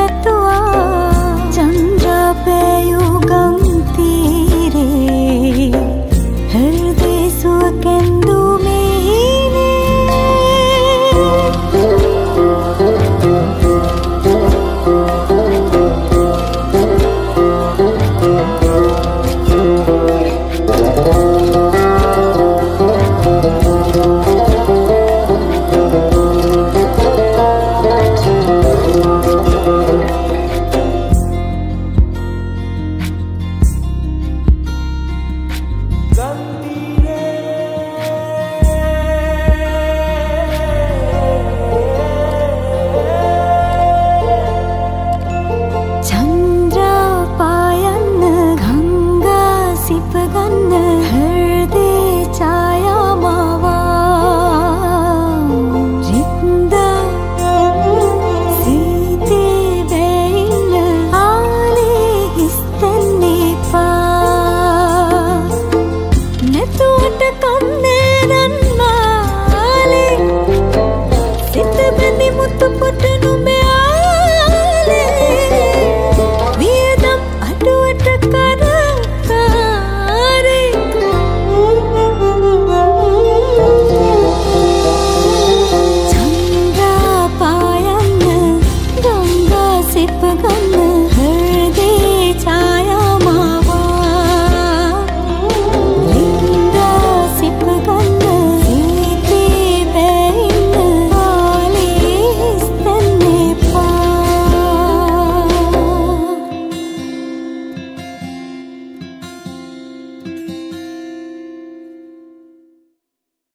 de tu